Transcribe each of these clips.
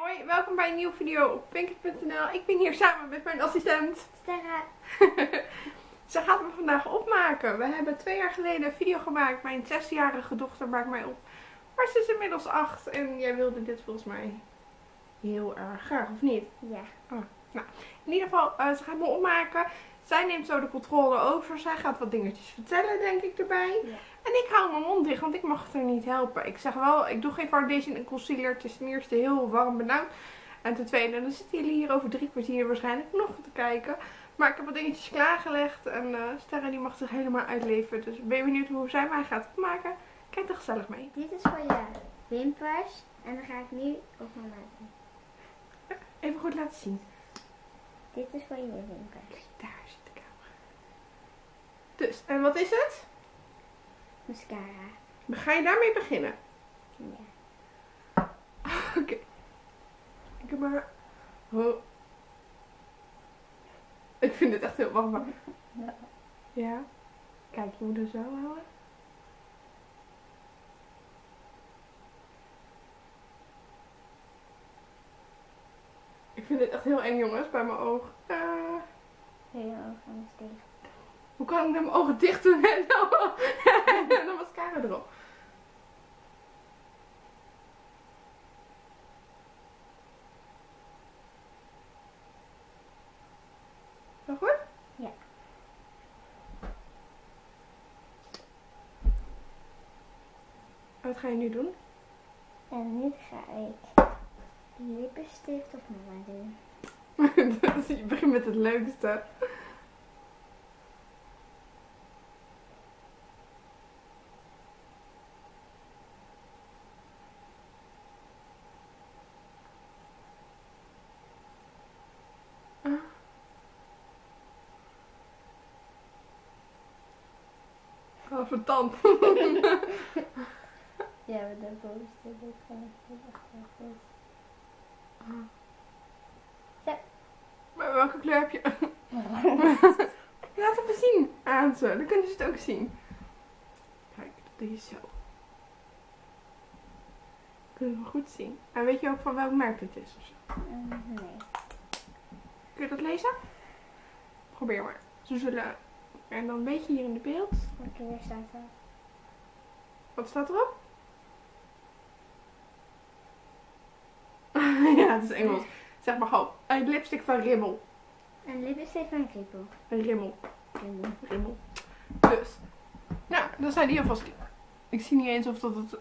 Hoi, welkom bij een nieuwe video op Pinky.nl. Ik ben hier samen met mijn assistent. Sterren. Ze gaat me vandaag opmaken. We hebben twee jaar geleden een video gemaakt. Mijn zesjarige dochter maakt mij op. Maar ze is inmiddels acht en jij wilde dit volgens mij heel erg graag, of niet? Ja. In ieder geval, eh, ze gaat me opmaken. Zij neemt zo de controle over. Zij gaat wat dingetjes vertellen, denk ik, erbij. Ja. En ik hou mijn mond dicht, want ik mag het er niet helpen. Ik zeg wel, ik doe geen foundation en concealer. Het is ten eerste heel warm benauwd. En ten tweede, dan zitten jullie hier over drie kwartier waarschijnlijk nog te kijken. Maar ik heb wat dingetjes klaargelegd. En eh Sterre die mag zich helemaal uitleven. Dus ben je benieuwd hoe zij mij gaat opmaken? Kijk er gezellig mee. Dit is voor je wimpers. En dan ga ik nu op mijn maken. Even goed laten zien. Dit is voor je wimpers. Daar zit de camera. Dus, en wat is het? Mascara. Ga je daarmee beginnen? Ja. Oké. Ik heb maar... Oh. Ik vind het echt heel warm. Ja. Ja. Kijk, je moet er zo houden. Ik vind dit echt heel eng jongens, bij mijn oog. Eh, Heel je ogen. Hoe kan ik mijn ogen dicht doen en dan, en dan mascara erop? Zo goed? Ja. Wat ga je nu doen? En nu ga ik lippenstift op mama doen. Je begint met het leukste. Oh, vertand. Ja, ga ik heel achter. Maar welke kleur heb je? Laat even zien aan ze. Dan kunnen ze het ook zien. Kijk, dat doe je zo. Kunnen we goed zien. En weet je ook van welk merk het is? Of zo? nee. Kun je dat lezen? Probeer maar. Ze zullen... En dan een beetje hier in de beeld. Waar staat dat? Wat staat erop? ja, het is Engels. Zeg maar gewoon. Een lipstick van Rimmel. Een lippenstift van Krippel. Een Rimmel. Rimmel. Dus. Nou, dan zijn die alvast. Ik zie niet eens of dat het... Dat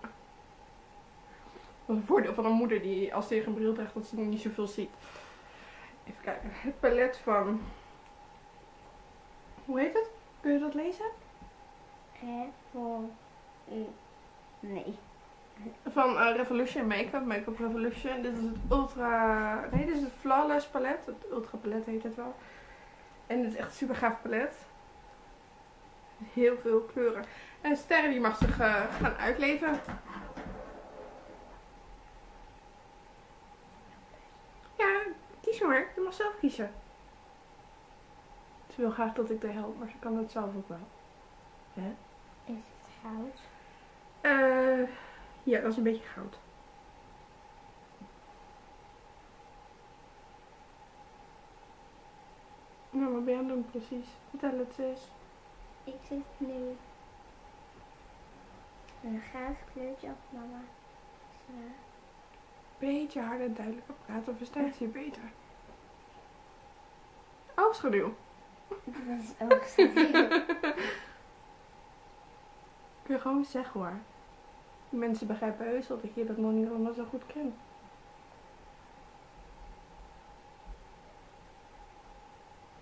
is een voordeel van een moeder die als ze tegen een bril draagt dat ze niet zoveel ziet. Even kijken. Het palet van... Hoe heet het? Kun je dat lezen? voor... Nee. Van eh, Revolution Makeup, Makeup Revolution. Dit is het Ultra... Nee, dit is het Flawless palet. Het Ultra palet heet het wel. En dit is echt een super gaaf palet. Heel veel kleuren. En Sterren die mag zich eh, gaan uitleven. Ja, kies maar. Je mag zelf kiezen. Ze wil graag dat ik haar help, maar ze kan dat zelf ook wel. Hè? Is het goud? Eh, ja, dat is een beetje goud. Nou, wat ben je aan het doen precies? Vertel het eens. Ik zit nu een gaaf kleurtje op mama. Zo. Beetje harder en duidelijker praten, verstaan ze je beter. Oogschaduw. Dat is ook zo. Kun je gewoon zeggen hoor. Mensen begrijpen heus dat je dat nog niet allemaal zo goed kent.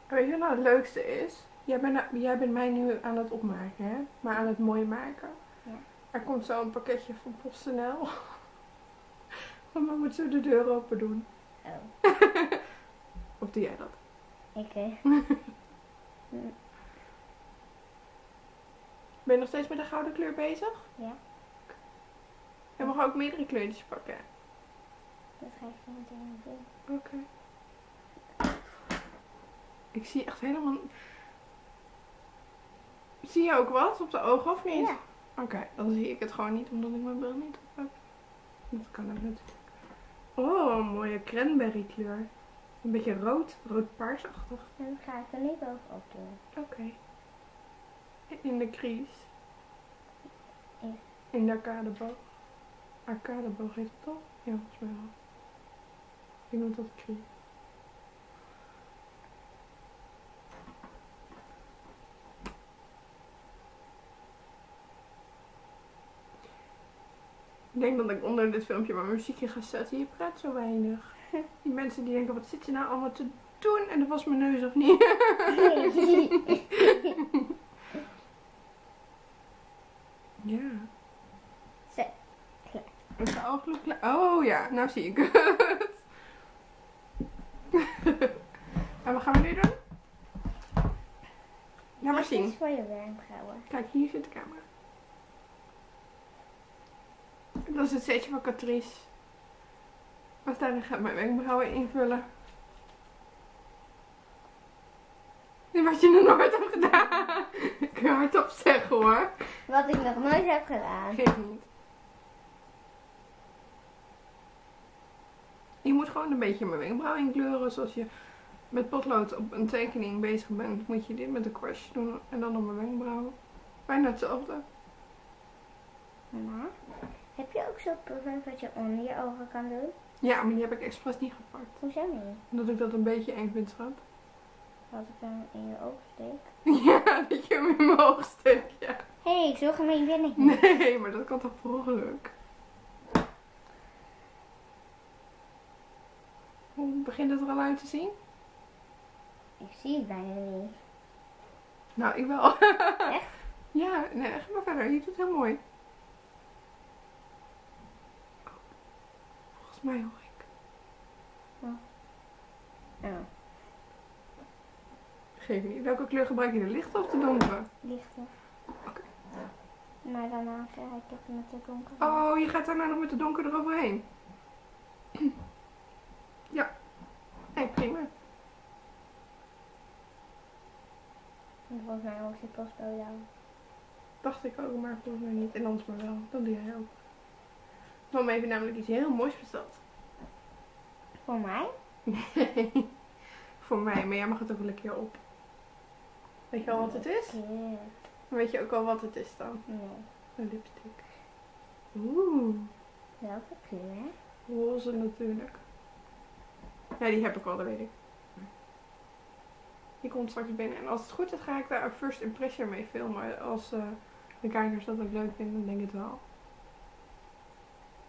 En Weet je wat nou het leukste is? Jij bent, nou- jij bent mij nu aan het opmaken, hè? Maar aan het mooi maken. Ja. Er komt zo een pakketje van PostNL. Mama moet zo de deur open doen. Oh, Of doe jij dat? oké. Ben je nog steeds met de gouden kleur bezig? Ja, Je mag ook meerdere kleurtjes pakken. dat ga ik zo meteen doen. Oké. Ik zie echt helemaal... Zie je ook wat op de ogen of niet? Ja. Oké, dan zie ik het gewoon niet omdat ik mijn bril niet op heb. Dat kan ook natuurlijk. Oh, een mooie cranberry kleur. Een beetje rood, rood-paarsachtig. Dan ga ik er nu bovenop doen. Oké. In de kries. In de arcadeboog. Arcadeboog heet het toch? Ja, volgens mij wel. Ik noem dat kries. Ik denk dat ik onder dit filmpje maar muziekje ga zetten. Je praat zo weinig. Die mensen die denken, wat zit je nou allemaal te doen? En dat was mijn neus of niet? Ja. Klaar. Is de klaar? Oh ja, nou zie ik het. en wat gaan we nu doen? Ja, maar zien. is voor je. Kijk, hier zit de camera. Dat is het setje van Catrice. Als daarin gaat mijn wenkbrauwen invullen. Dit wat je nog nooit hebt gedaan. Kun je hardop zeggen hoor. Wat ik nog nooit heb gedaan. Geef niet. Je moet gewoon een beetje mijn wenkbrauw inkleuren. Zoals je met potlood op een tekening bezig bent, moet je dit met een kwastje doen. En dan op mijn wenkbrauw. Bijna hetzelfde. Maar, heb je ook zo'n product wat je onder je ogen kan doen? Ja, maar die heb ik expres niet gepakt. Hoezo niet? Omdat ik dat een beetje eng vind, schat. Als ik hem in je oog steek. Ja, dat je hem in mijn oog steekt, ja. Hé, hey, zo gemeen ben ik niet. Nee, maar dat kan toch per ongeluk. Hoe begint het er al uit te zien? Ik zie het bijna niet. Nou, ik wel. Echt? Ja, nee, ga maar verder. Je doet het heel mooi. Mij hoor ik. Oh, Geef niet. Welke kleur gebruik je? De lichte of de donkere? lichte. Oké. Maar daarna ga ik het met de donker. Oh, je gaat daarna nog met de donker eroverheen. Ja. Nee, prima. Volgens mij was die pas bij jou. Dacht ik ook, maar volgens mij niet. En anders maar wel. Dan doe jij ook. Mama heeft namelijk iets heel moois besteld. Voor mij? Nee. Voor mij, maar jij mag het ook wel een keer op. Weet je al wat het is? Kut. Weet je ook al wat het is dan? Nee. Een lipstick. Oeh, Welke kleur? roze natuurlijk. Ja, die heb ik al, dat weet ik. Die komt straks binnen. En als het goed is, ga ik daar een first impression mee filmen. Als eh, de kijkers dat ook leuk vinden, dan denk ik het wel.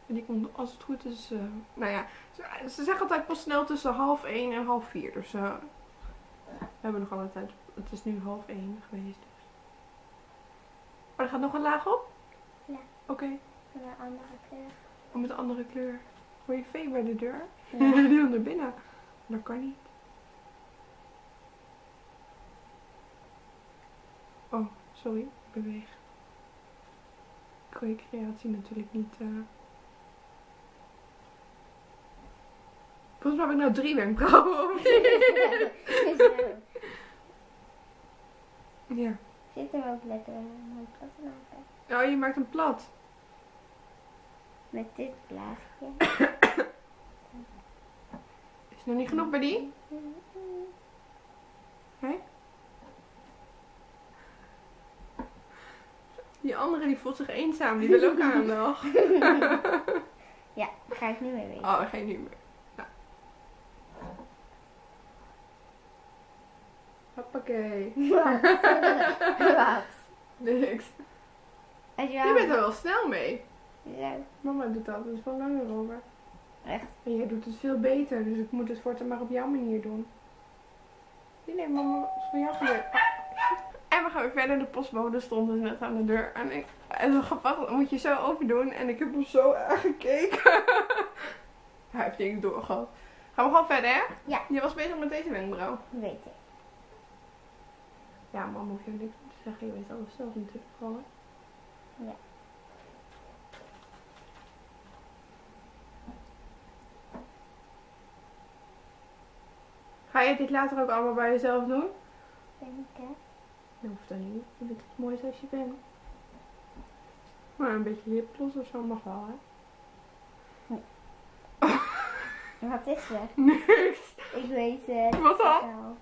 En die komt, als het goed is, eh, nou ja, ze, ze zeggen altijd pas snel tussen half één en half vier. Dus eh, we hebben nog alle tijd. Het is nu half één geweest. Dus. Maar er gaat nog een laag op? Ja. Oké, Van een andere kleur. oh, met een andere kleur. Hoor je vee bij de deur? Ja. Die wil naar binnen. Dat kan niet. Oh, sorry, ik beweeg. Ik gooi je creatie natuurlijk niet. eh. Volgens mij heb ik nou drie wenkbrauwen. ja. Zit hem ook lekker mijn plat maken. Oh, je maakt hem plat. Met dit plaatje. Is nog niet genoeg bij die? Hé? Die andere die voelt zich eenzaam, die wil ook aandacht. Ja, ga ik nu mee weten. Oh, geen nu meer. Ja. Hoppakee. Wat? Niks. Je bent er wel snel mee. Zo. Mama doet dat, dus wel langer over. Echt? En jij doet het veel beter, dus ik moet het voortaan maar op jouw manier doen. Nee, nee, mama, is van jou geleerd. En we gaan weer verder. De postbode stond dus net aan de deur. En ik, en zo grappig, dat moet je zo overdoen. En ik heb hem zo erg gekeken. Hij heeft ik doorgehad. Gaan we gewoon verder, hè? Ja. Je was bezig met deze wenkbrauw. Weet ik. Ja, mama hoeft je niks te zeggen. Je weet alles zelf natuurlijk gewoon. Ja. Ga je dit later ook allemaal bij jezelf doen? Denk ik, hè? Dat hoeft dan niet. Je bent het mooi zoals je bent. Maar een beetje lipgloss of zo mag wel, hè? Wat is er? Niks. Ik weet het. Wat dan?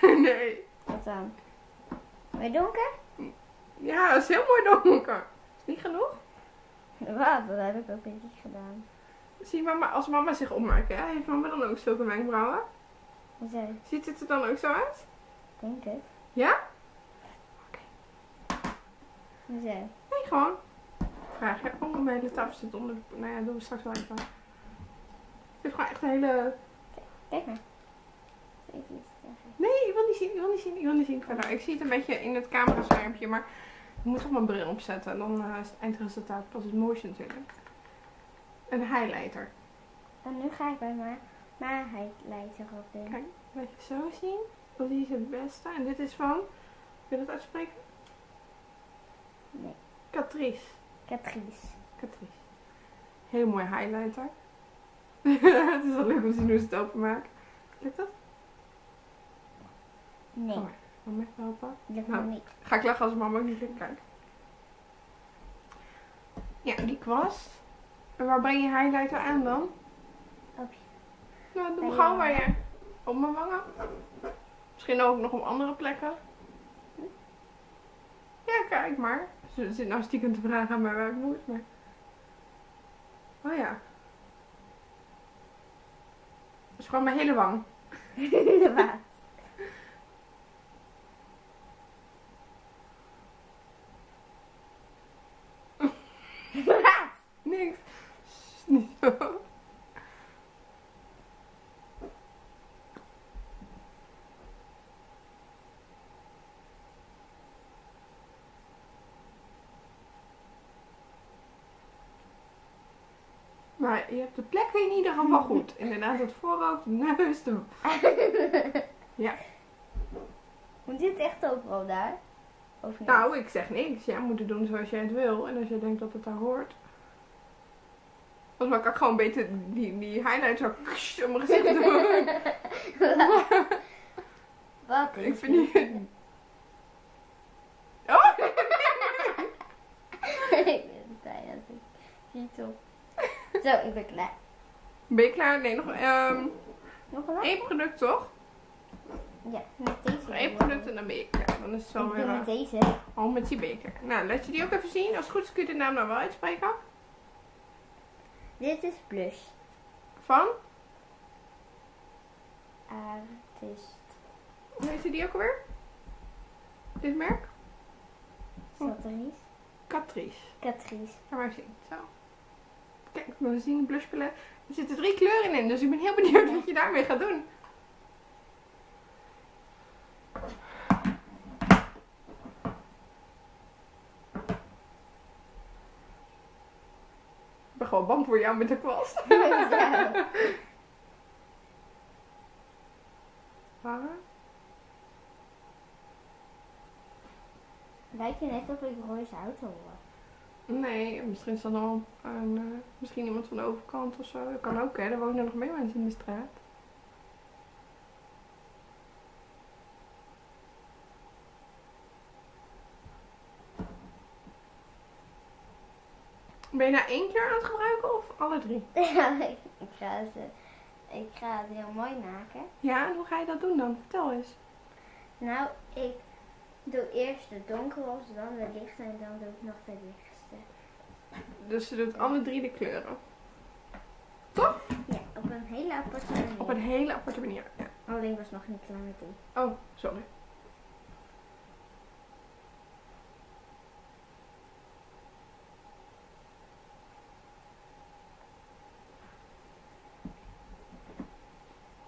Nee. Wat dan? Weer donker? Ja, dat is heel mooi donker. Is niet genoeg? Wat? Dat heb ik ook niet gedaan. Zie mama, als mama zich opmaakt, hè? heeft mama dan ook zulke wenkbrauwen? Zo, ik Ziet het er dan ook zo uit? denk het. Ja? Zo. Nee, gewoon. Vraag je. Oh, mijn hele tafel zit onder de... Nou ja, doen we straks wel even. Het is gewoon echt een hele... Kijk maar. Ik iets zeggen? Nee, ik niet zien, ik wil niet zien, ik wil niet zien verder. Ik zie het een beetje in het cameraschermpje, maar ik moet toch mijn bril opzetten. Dan eh, is het eindresultaat pas het mooiste natuurlijk. Een highlighter. En nu ga ik bij mijn mijn highlighter op doen. Kijk, laat je zo zien. Dat is het beste. En dit is van, wil je dat uitspreken? Nee. Catrice. Catrice. Catrice. Heel mooi highlighter. het is wel leuk om te zien hoe ze het openmaken. Lukt dat? Nee, Oh, Mama helpen. dat Nou. niet. Ga ik lachen als mama ook niet lukt. Kijk. Ja, die kwast. En waar breng je highlighter aan dan? Op je- Nou, doe gewoon waar je... Op mijn wangen. Misschien ook nog op andere plekken. Ja, kijk maar. Ze zit nou stiekem te vragen aan mij waar ik moet, maar... Oh ja. Dat is gewoon mijn hele wang. Wat? Wat? Niks. Sst, Niet zo. Maar je hebt de plekken in ieder geval goed. Inderdaad, het voorhoofd, de neus, de... Ja. Moet dit echt overal daar? Of niet? Nou, ik zeg niks. Jij moet het doen zoals jij het wil. En als jij denkt dat het daar hoort. Want dan kan ik gewoon beter die, die highlight zo op mijn gezicht doen. Wat Ik vind niet... Oh! ik ben blij dat ik niet op. Zo, ik ben klaar. Ben je klaar? Nee, nog ehm, Nog een één product toch? Ja, met deze. Nog één product en dan ben je klaar. Dan is het zo Ik weer... met eh, deze. Oh, met die beker. Nou, laat je die ook even zien. Als het goed is kun je de naam nou wel uitspreken. Dit is blush. Van? Artist. Hoe heet die ook alweer? Dit merk? Catrice. Catrice. Catrice. Ga maar zien. Zo. Kijk, ik wil zien de blushpillen. Er zitten drie kleuren in, dus ik ben heel benieuwd wat je daarmee gaat doen. Ik ben gewoon bang voor jou met de kwast. Ja. Waar? Lijkt je net of ik Roy's auto hoor. Nee, misschien is dat al een, eh, misschien iemand van de overkant of zo. Dat kan ook, hè. Er wonen nog meer mensen in de straat. Ben je nou één keer aan het gebruiken of alle drie? Ja, ik, ga ze, ik ga het heel mooi maken. Ja, en hoe ga je dat doen dan? Vertel eens. Nou, ik doe eerst de donkerroze, dan de lichte en dan doe ik nog de lichtste. Dus ze doet alle drie de kleuren. Ja, op een hele aparte manier. Op een hele aparte manier. Ja. Alleen was nog niet klaar met die. Oh, sorry.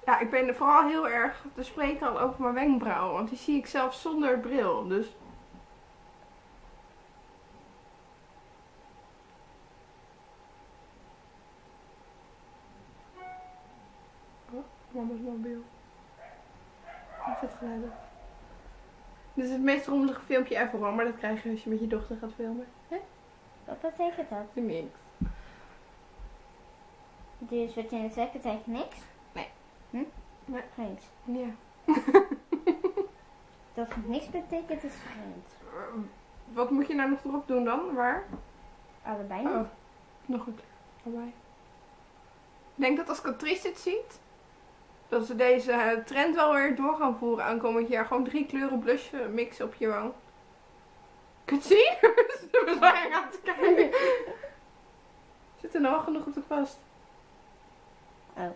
Ja, ik ben vooral heel erg te spreken al over mijn wenkbrauwen. Want die zie ik zelf zonder bril. Dus. Is het meest rommelige filmpje ever hoor, maar dat krijg je als je met je dochter gaat filmen. Wat betekent dat? Niks. Dus wat je net zei, betekent niks? Nee. Hm? Nee. Vreemd. Ja. Dat niks betekent is vreemd. Wat moet je nou nog erop doen dan? Waar? Allebei niet. Oh, nog een keer. Erbij. denk dat als Catrice dit ziet, dat ze deze eh, trend wel weer door gaan voeren aankomend jaar. Gewoon drie kleuren blush mixen op je wang. Kun je het zien? We zijn aan het kijken. Zit er nou al genoeg op de kwast? Oh.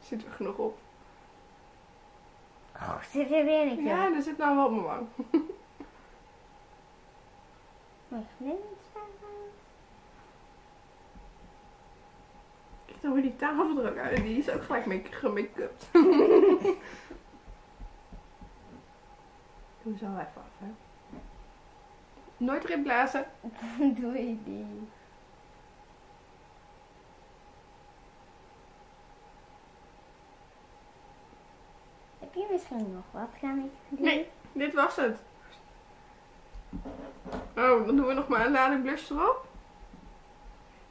Zit er genoeg op? Oh, zit er weer niks Ja, er zit nou wel op mijn wang. Mag ik niet staan? Kijk dan hoe die tafel er ook uit. Die is ook gelijk make- gemake-upt. Doe zo even af, hè. Nooit erin blazen. Doe je die. Heb je misschien nog wat, doen? Nee. Dit was het. Oh, dan doen we nog maar een lading blush erop.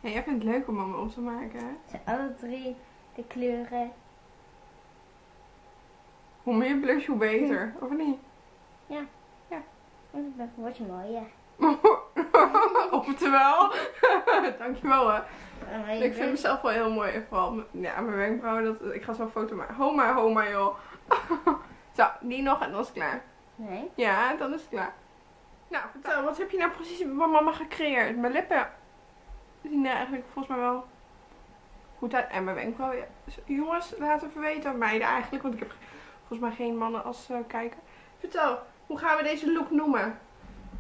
Ja, jij vindt het leuk om hem op te maken? Zijn alle drie de kleuren. Hoe meer blush, hoe beter. Of niet? Oh, dat wordt je mooier. Oftewel. Dankjewel, hè. Oh, Ik vind mezelf wel heel mooi. Vooral, ja, mijn wenkbrauwen. Dat, ik ga zo'n foto maken. Homa, homa, joh. Zo, die nog en dan is het klaar. Nee? Ja, dan is het klaar. Nou, vertel, wat heb je nou precies bij mama gecreëerd? Mijn lippen zien er eigenlijk volgens mij wel goed uit. En mijn wenkbrauwen. Ja. Jongens, laat even weten. Meiden eigenlijk, want ik heb volgens mij geen mannen als eh, kijker. Vertel, hoe gaan we deze look noemen?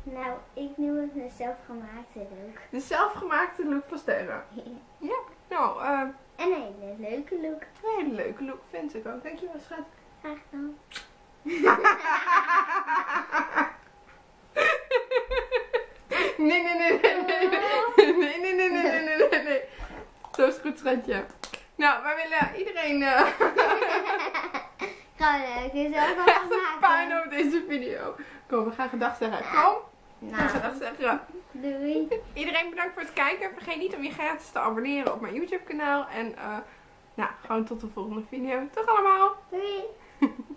Nou, ik noem het een zelfgemaakte look. De zelfgemaakte look van Sterren. Nou, eh, en een hele leuke look. een hele leuke look vind ik ook. Dankjewel, schat. Graag gedaan. Nee, nee, nee, nee, nee, nee, nee, nee, nee, nee, nee, nee. Zo is goed, schatje. Nou, wij willen iedereen uh, Gewoon leuk, je zelf echt een maken. puin op deze video. Kom, we gaan gedag zeggen. Kom, we gaan Nou, gedag zeggen. doei. Iedereen bedankt voor het kijken. Vergeet niet om je gratis te abonneren op mijn YouTube kanaal. En uh, nou, gewoon tot de volgende video. Tot allemaal. Doei.